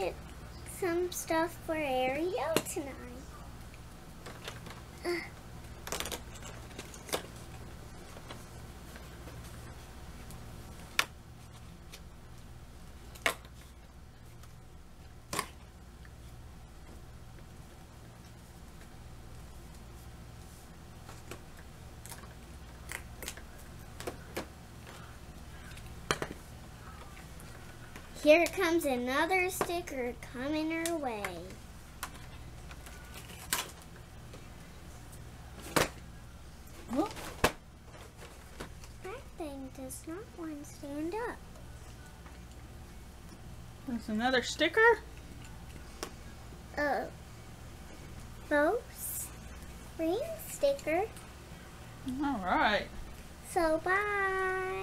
get some stuff for Ariel tonight. Here comes another sticker coming her way. Oh, That thing does not want to stand up. there's another sticker. Uh, Rose ring sticker. All right. So bye.